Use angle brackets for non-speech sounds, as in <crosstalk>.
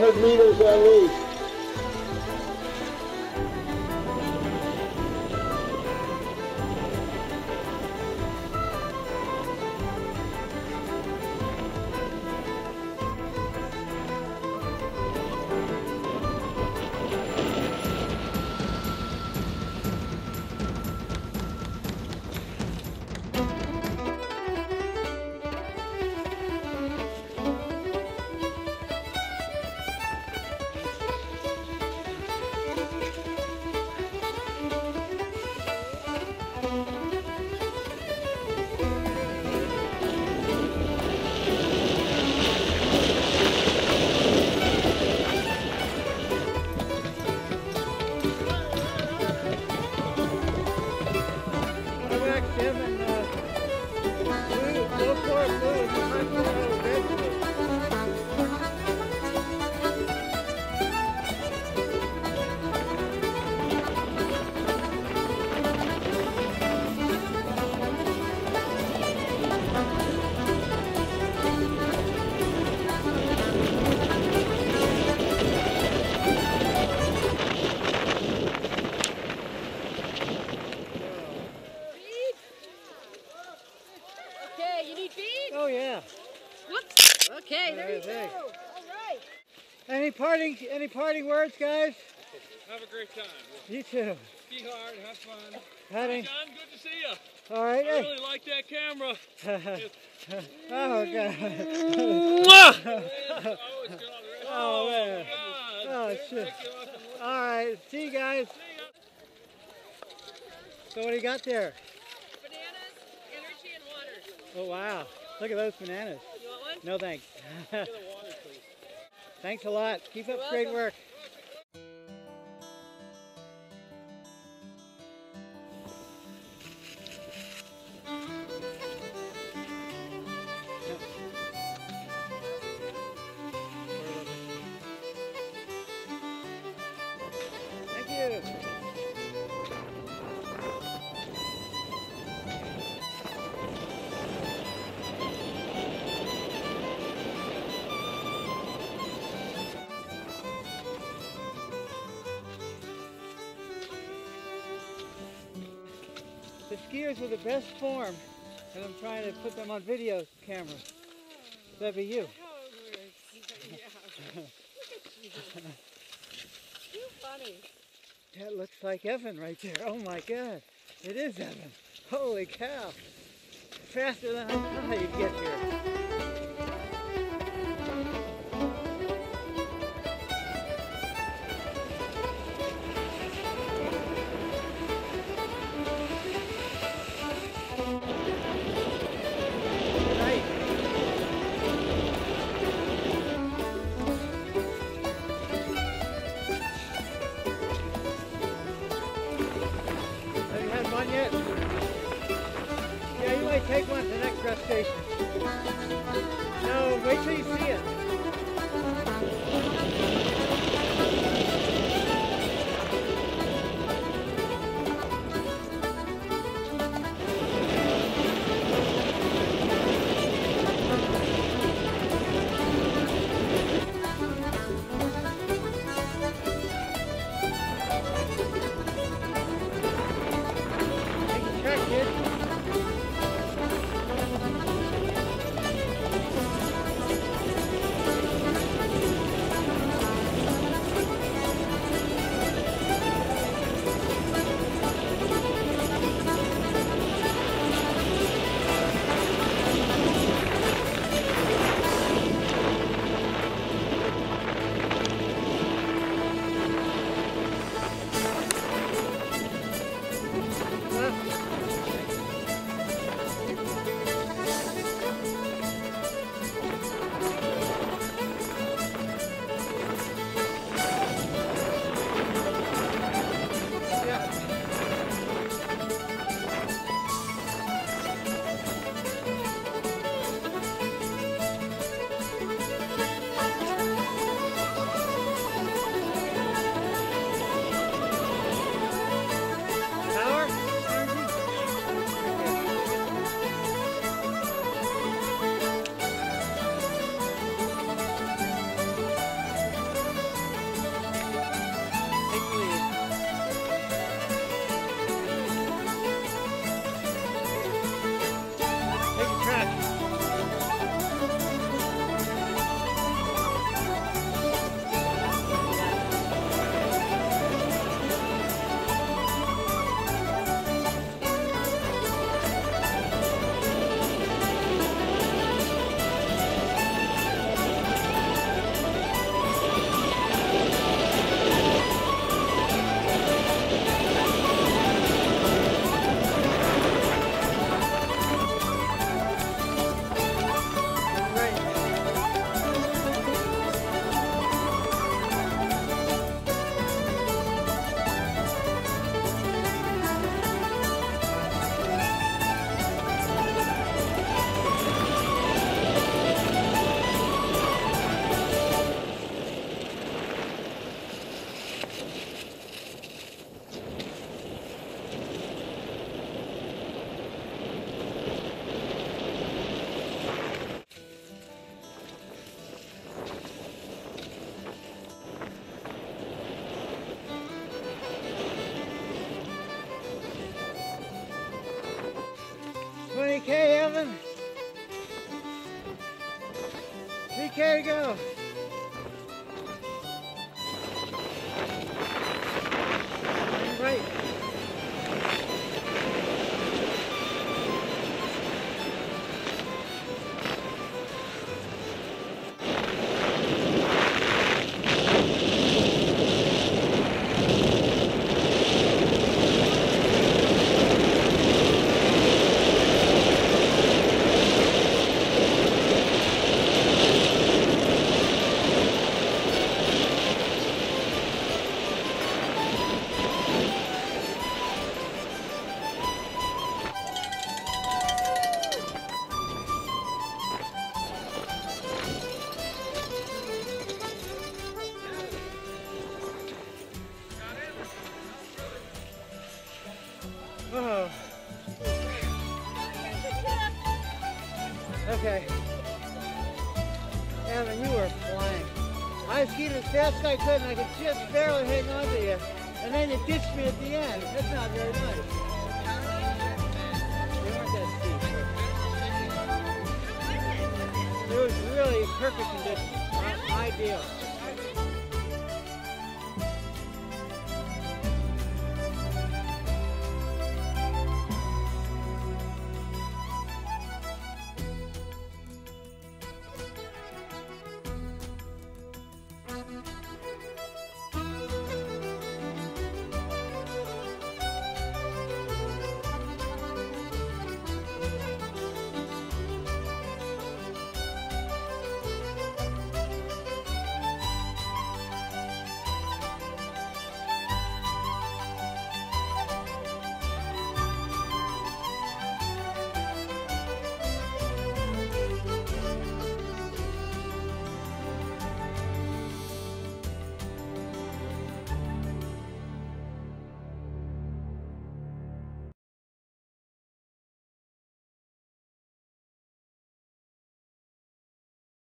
100 meters at least. Okay, there you There, there. go. All right. Any parting, any parting words, guys? Have a great time. You too. Ski hard, have fun. Heading. John, good to see you. All right. I Hey. really like that camera. <laughs> oh god. <laughs> oh, it's got all the rest. Oh, oh man. God. Oh shit. Take you off and look. All right. See you guys. So what do you got there? Bananas, energy, and water. Oh wow. Look at those bananas. No thanks. <laughs> Thanks a lot. Keep up great work. Skiers with the best form, and I'm trying to put them on video camera. That'd be you. <laughs> Funny. That looks like Evan right there. Oh my God. It is Evan. Holy cow. Faster than I thought you'd get here. Take one to the next rest station. No, wait till you see it. 20K, Evan. 3K, go. Okay. Evan, you were flying. I skiing as fast as I could and I could just barely hang on to you. And then you ditched me at the end. That's not very nice. They weren't that steep. It was really perfect conditions. Ideal.